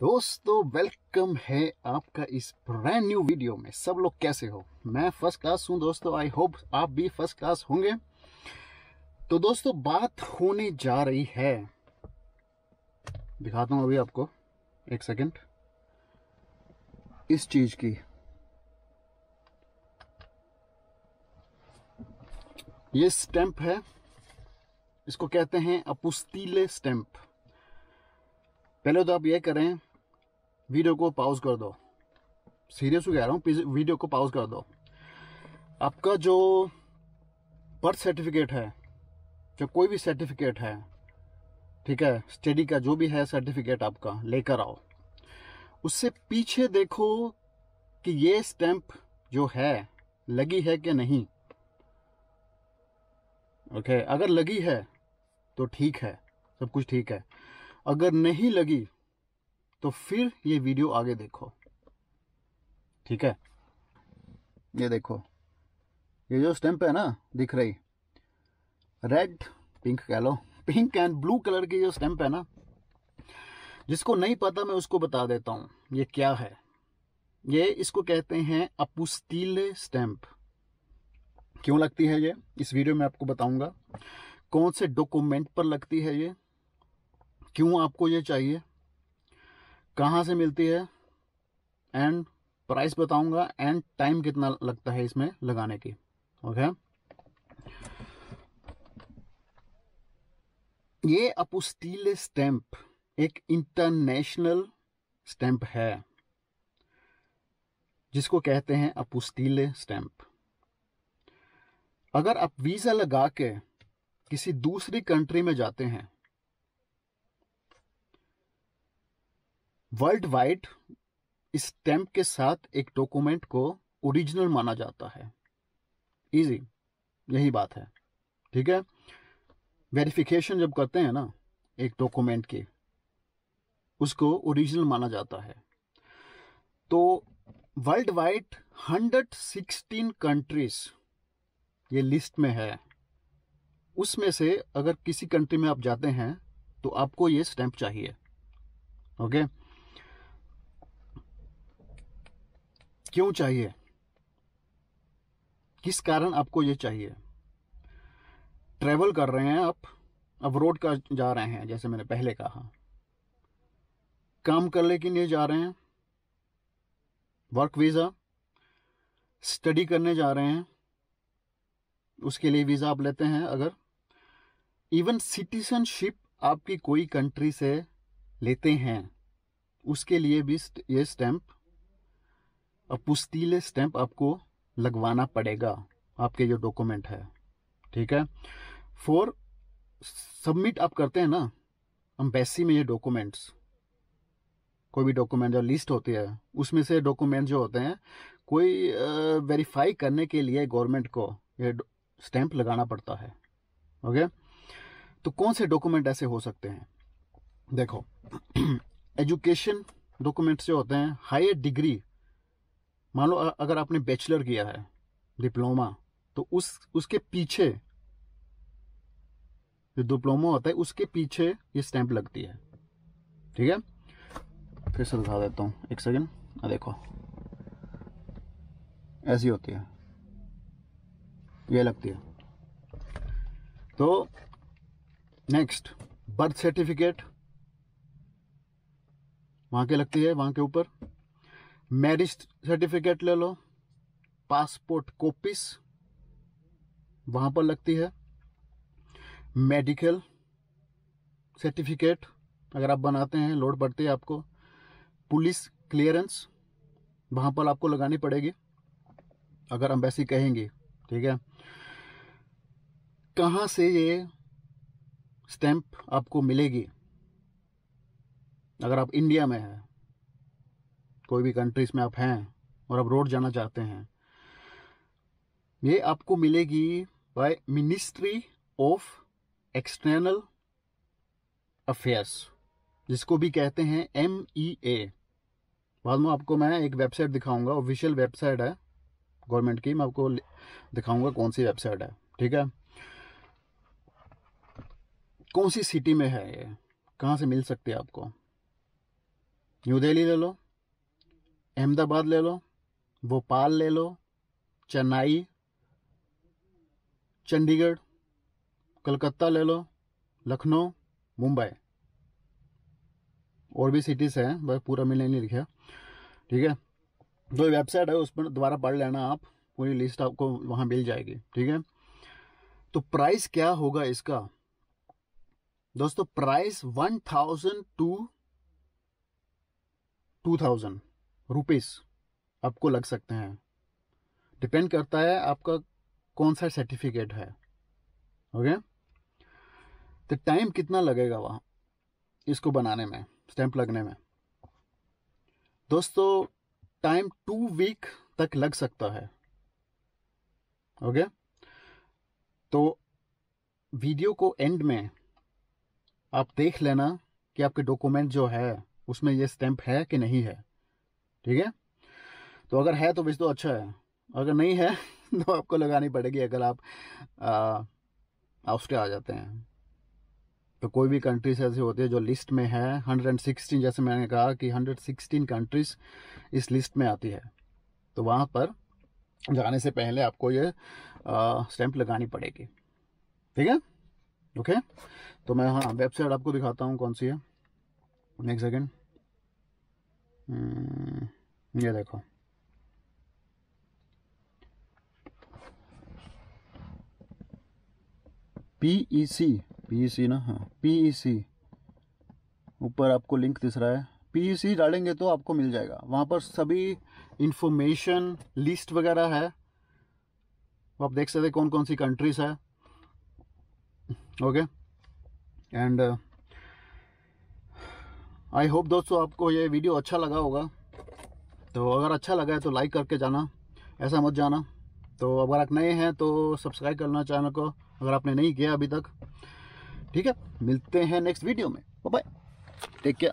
दोस्तों वेलकम है आपका इस ब्रांड न्यू वीडियो में। सब लोग कैसे हो? मैं फ़र्स्ट क्लास हूँ दोस्तों आई होप आप भी फ़र्स्ट क्लास होंगे। तो दोस्तों, बात होने जा रही है। दिखाता हूँ अभी आपको, एक सेकंड इस चीज़ की। ये स्टैंप है। इसको कहते हैं अपुस्तीले स्टैंप पहले तो आप ये करें वीडियो को पॉज कर दो। सीरियस कह रहा हूँ वीडियो को पॉज कर दो। आपका जो बर्थ सर्टिफिकेट है जो कोई भी सर्टिफिकेट है ठीक है स्टडी का जो भी है सर्टिफिकेट आपका लेकर आओ। उससे पीछे देखो कि ये स्टैंप जो है लगी है कि नहीं। ओके okay, अगर लगी है तो ठीक है सब कुछ ठीक है। अगर नहीं लगी तो फिर ये वीडियो आगे देखो। ठीक है? ये देखो। ये जो स्टैंप है ना, दिख रही। रेड पिंक कह लो। पिंक एंड ब्लू कलर की जो स्टैंप है ना, जिसको नहीं पता मैं उसको बता देता हूँ। ये क्या है? ये इसको कहते हैं अपुस्तीले स्टैंप क्यों लगती है ये? इस वीडियो में आपको बताऊँगा। कौन से डॉक्यूमेंट पर लगती है ये? क्यों आपको ये चाहिए? कहाँ से मिलती है? एंड प्राइस बताऊँगा एंड टाइम कितना लगता है इसमें लगाने की। ओके ये अपुस्टील स्टैंप एक इंटरनेशनल स्टैंप है, जिसको कहते हैं अपुस्टील स्टैंप अगर आप वीज़ा लगा के किसी दूसरी कंट्री में जाते हैं वर्ल्ड वाइड स्टैंप के साथ एक डॉक्यूमेंट को ओरिजिनल माना जाता है। इजी यही बात है, ठीक है? वेरिफिकेशन जब करते हैं ना, एक डॉक्यूमेंट की, उसको ओरिजिनल माना जाता है। तो world wide hundred sixteen countries ये लिस्ट में है। उसमें से अगर किसी कंट्री में आप जाते हैं तो आपको ये स्टैंप चाहिए ओके okay? क्यों चाहिए? किस कारण आपको ये चाहिए? ट्रेवल कर रहे हैं आप, अब रोड का जा रहे हैं, जैसे मैंने पहले कहा। काम करने के लिए जा रहे हैं वर्क वीज़ा स्टडी करने जा रहे हैं, उसके लिए वीज़ा आप लेते हैं, अगर इवन सिटीजनशिप आपकी कोई कंट्री से लेते हैं, उसके लिए भी ये स्टैंप पुस्तीले स्टैंप आपको लगवाना पड़ेगा, आपके जो डॉक्यूमेंट है। ठीक है? फोर सबमिट आप करते हैं ना अम्बेसी में ये डॉक्यूमेंट्स कोई भी डॉक्यूमेंट जो लिस्ट होती है, उसमें से डॉक्यूमेंट जो होते हैं, कोई वेरीफाई करने के लिए गवर्नमेंट को ये स्टैंप लगाना पड़ता है। ओके तो कौन से डॉक्यूमेंट ऐसे हो सकते हैं? देखो एजुकेशन डॉक्यूमेंट्स जो होते हैं हायर डिग्री मान लो अगर आपने बैचलर किया है, डिप्लोमा तो उस, उसके पीछे जो डिप्लोमा होता है, उसके पीछे ये स्टैंप लगती है। ठीक है? फिर से दिखा देता हूँ, एक सेकेंड। देखो। ऐसी होती है। ये लगती है। तो नेक्स्ट बर्थ सर्टिफिकेट वहाँ के लगती है? वहाँ के ऊपर। मैरिज सर्टिफिकेट ले लो पासपोर्ट कॉपीज वहाँ पर लगती है। मेडिकल सर्टिफिकेट अगर आप बनाते हैं, लोड पड़ती है आपको। पुलिस क्लियरेंस वहाँ पर आपको लगानी पड़ेगी, अगर हम वैसी कहेंगे, ठीक है। कहाँ से ये स्टैंप आपको मिलेगी? अगर आप इंडिया में है कोई भी कंट्रीज़ में आप हैं और आप रोड जाना चाहते हैं, ये आपको मिलेगी by Ministry of External Affairs जिसको भी कहते हैं एम ई ए बाद में आपको मैं एक वेबसाइट दिखाऊँगा ऑफिशियल वेबसाइट है गवर्नमेंट की, मैं आपको दिखाऊँगा कौन सी वेबसाइट है, ठीक है? कौन सी सिटी में है ये? कहाँ से मिल सकती है आपको? न्यू दिल्ली ले लो। अहमदाबाद ले लो, भोपाल ले लो, चेन्नई, चंडीगढ़, कलकत्ता ले लो, लखनऊ, मुंबई। और भी सिटीज़ हैं, भाई, पूरा मैंने नहीं लिखा। ठीक है? जो वेबसाइट है उस पर दोबारा पढ़ लेना आप, पूरी लिस्ट आपको वहाँ मिल जाएगी। ठीक है? तो प्राइस क्या होगा इसका? दोस्तों price one thousand to two thousand rupees आपको लग सकते हैं। डिपेंड करता है आपका कौन सा सर्टिफिकेट है। ओके तो टाइम कितना लगेगा वहाँ इसको बनाने में स्टैंप लगने में? दोस्तों टाइम टू वीक तक लग सकता है। ओके तो वीडियो को एंड में आप देख लेना कि आपके डॉक्यूमेंट जो है, उसमें ये स्टैंप है कि नहीं है। ठीक है? तो अगर है तो वैसे तो अच्छा है। अगर नहीं है तो आपको लगानी पड़ेगी अगर आप ऑस्ट्रिया आ जाते हैं। तो कोई भी कंट्रीज़ ऐसी होती है जो लिस्ट में है 116 जैसे मैंने कहा कि 116 कंट्रीज़ इस लिस्ट में आती है। तो वहाँ पर जाने से पहले आपको ये स्टैंप लगानी पड़ेगी। ठीक है? ओके तो मैं हाँ वेबसाइट आपको दिखाता हूँ कौन सी है। नेक्स्ट सेकेंड ये देखो। पीई सी पी सी ना? हाँ पीई सी ऊपर आपको लिंक दिख रहा है। पीई सी डालेंगे तो आपको मिल जाएगा। वहाँ पर सभी इंफॉर्मेशन लिस्ट वगैरह है। आप देख सकते कौन कौन सी कंट्रीज़ है। ओके एंड आई होप दोस्तों आपको ये वीडियो अच्छा लगा होगा। तो अगर अच्छा लगा है तो लाइक करके जाना, ऐसा मत जाना। तो अगर आप नए हैं तो सब्सक्राइब करना चैनल को, अगर आपने नहीं किया अभी तक। ठीक है, मिलते हैं नेक्स्ट वीडियो में। Bye take care